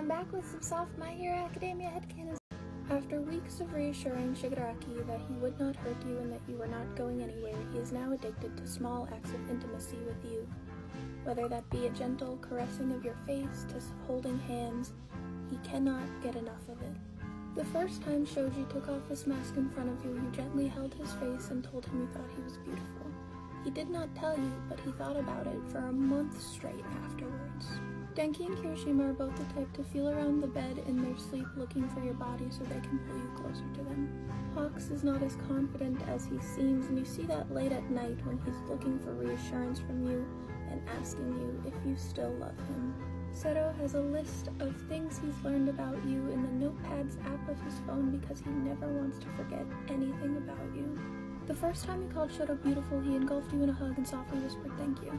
I'm back with some soft My Hero Academia headcanons. After weeks of reassuring Shigaraki that he would not hurt you and that you were not going anywhere, he is now addicted to small acts of intimacy with you. Whether that be a gentle caressing of your face to holding hands, he cannot get enough of it. The first time Shoji took off his mask in front of you, you gently held his face and told him you thought he was beautiful. He did not tell you, but he thought about it for a month straight afterwards. Denki and Kirishima are both the type to feel around the bed in their sleep looking for your body so they can pull you closer to them. Hawks is not as confident as he seems, and you see that late at night when he's looking for reassurance from you and asking you if you still love him. Sero has a list of things he's learned about you in the Notepads app of his phone because he never wants to forget anything about you. The first time he called Shoto beautiful, he engulfed you in a hug and softly whispered thank you.